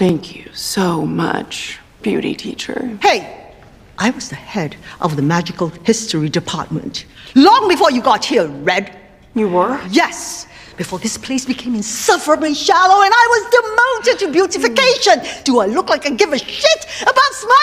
Thank you so much, beauty teacher. Hey, I was the head of the magical history department long before you got here, Red. You were? Yes, before this place became insufferably shallow and I was demoted to beautification. Do I look like I give a shit about smart?